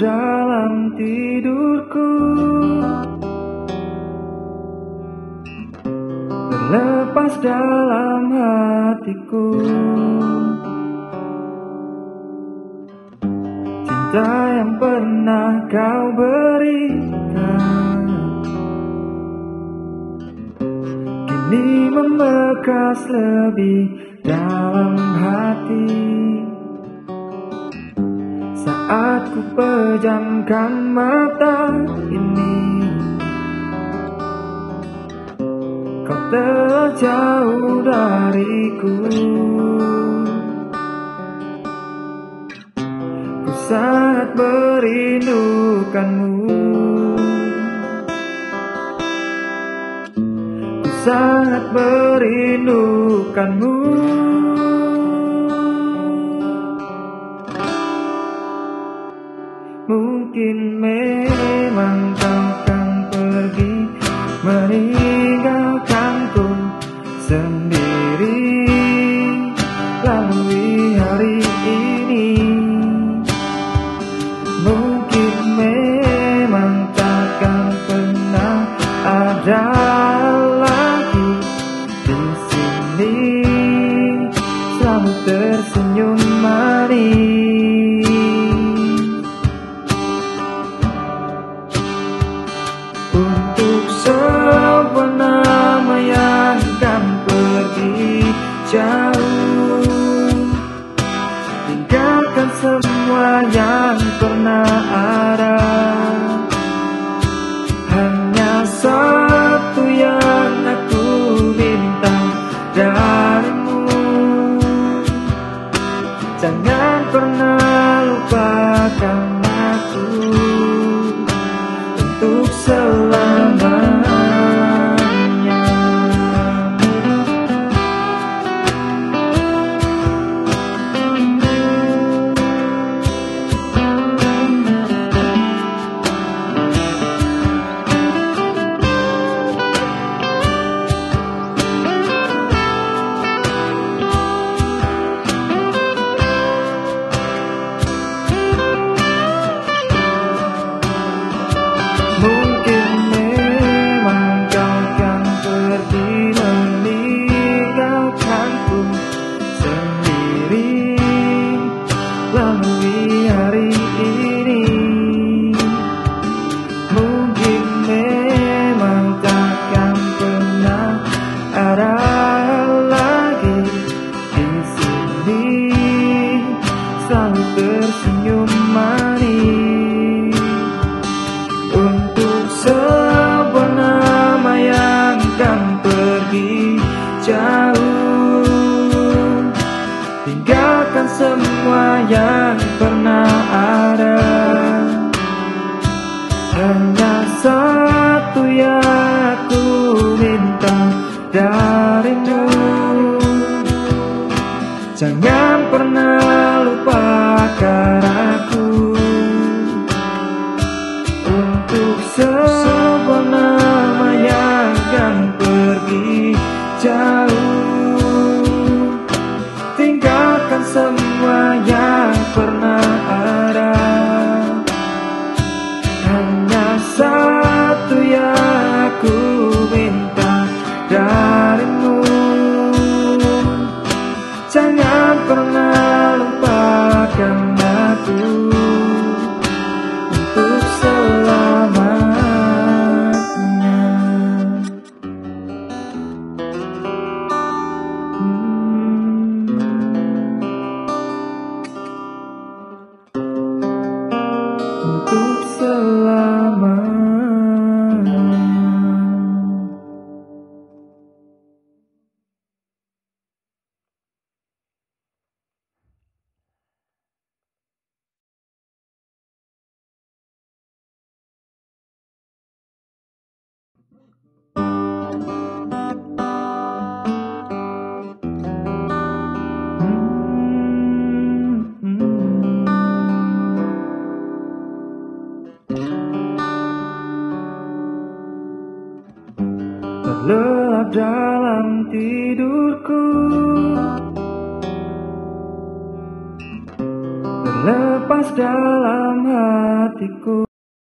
Dalam tidurku. Terlepas dalam hatiku. Cinta yang pernah kau berikan. Kini membekas lebih dalam hati Saat ku pejamkan mata ini Kau telah jauh dariku. Ku sangat merindukanmu. Ku sangat merindukanmu Mungkin memang kau akan pergi Meninggalkanku sendiri Lalui hari ini. Mungkin memang takkan pernah ada lagi di sini. Selalu tersenyum manis semua Tinggalkan semua yang pernah ada Hanya satu yang aku minta darimu. Jangan pernah lupakan aku untuk sebuah darimu Jangan pernah lupakan aku untuk selamanya. Hmm. Untuk selamanya. Dalam tidurku. Terlepas dalam hatiku